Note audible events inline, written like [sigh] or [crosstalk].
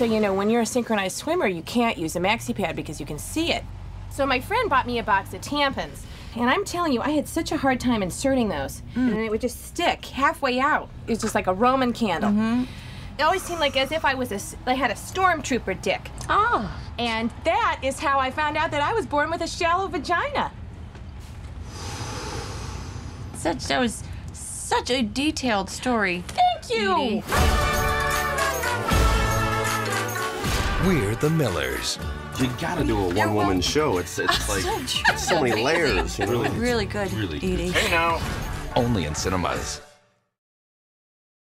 so you know, when you're a synchronized swimmer, you can't use a maxi pad because you can see it. So my friend bought me a box of tampons. And I'm telling you, I had such a hard time inserting those. Hmm. And it would just stick halfway out. It was just like a Roman candle. Mm-hmm. It always seemed like as if I was a, I had a stormtrooper dick. Oh. And that is how I found out that I was born with a shallow vagina. Such that was such a detailed story. Thank you. Edie. We're the Millers. You gotta do a one woman show. It's it's like it's so many [laughs] layers. You know? Really good, Really good. Edie. Hey now. Only in cinemas.